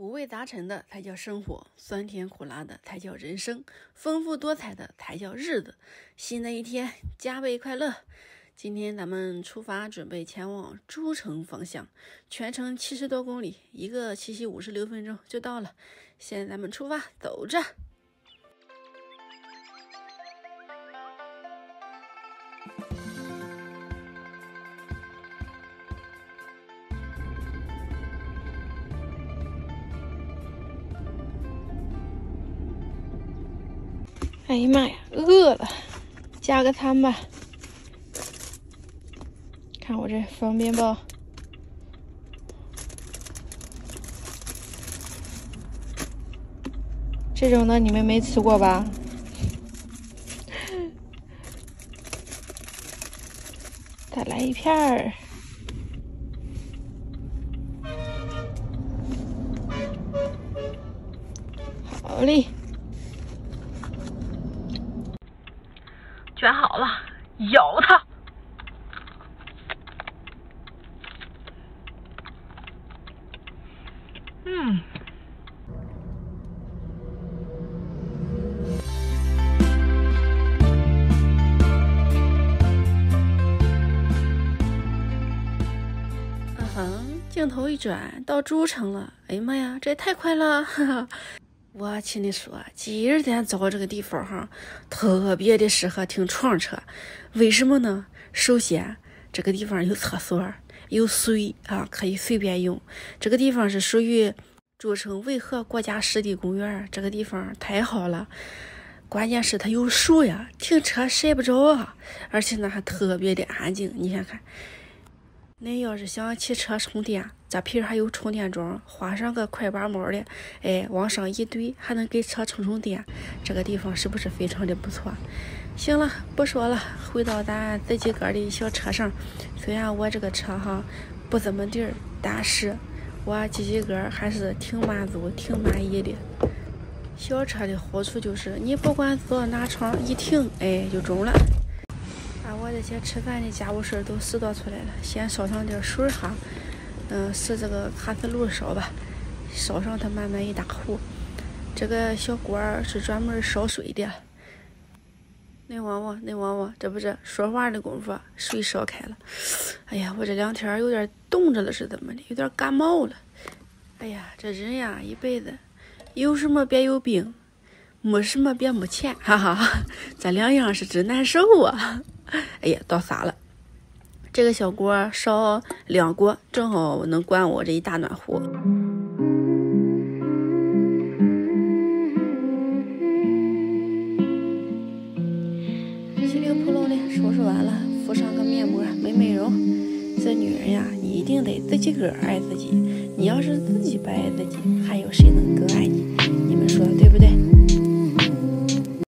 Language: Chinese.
五味杂陈的才叫生活，酸甜苦辣的才叫人生，丰富多彩的才叫日子。新的一天，加倍快乐！今天咱们出发，准备前往诸城方向，全程七十多公里，一个七夕五十六分钟就到了。现在咱们出发，走着。哎呀妈呀，饿了，加个餐吧。看我这方便包，这种的你们没吃过吧？再来一片儿，好嘞。卷好了，咬它。嗯。啊哈，镜头一转，到诸城了。哎呀妈呀，这也太快了！哈哈。我请你说，今儿咱找这个地方哈，特别的适合停床车。为什么呢？首先，这个地方有厕所，有水啊，可以随便用。这个地方是属于诸城渭河国家湿地公园，这个地方太好了。关键是它有树呀，停车晒不着啊，而且呢还特别的安静。你看看。恁要是想骑车充电，这皮儿还有充电桩，画上个快八毛的，哎，往上一怼，还能给车充充电。这个地方是不是非常的不错？行了，不说了，回到咱自己个的小车上。虽然我这个车哈不怎么地儿，但是我自己个还是挺满足、挺满意的。小车的好处就是，你不管坐哪窗，一停，哎，就中了。我这些吃饭的家务事都拾掇出来了，先烧上点水哈，嗯，使这个卡式炉烧吧，烧上它满满一大壶。这个小锅儿是专门烧水的。恁望望，恁望望，这不是说话的功夫，水烧开了。哎呀，我这两天有点冻着了，是怎么的？有点感冒了。哎呀，这人呀，一辈子有什么别有病，没什么别没钱，哈哈，这两样是真难受啊。哎呀，倒洒了！这个小锅烧两锅，正好能灌我这一大暖壶。稀里扑噜的收拾完了，敷上个面膜，美美容。这女人呀，你一定得自己个爱自己。你要是自己不爱自己，还有谁能更爱你？你们说对不对？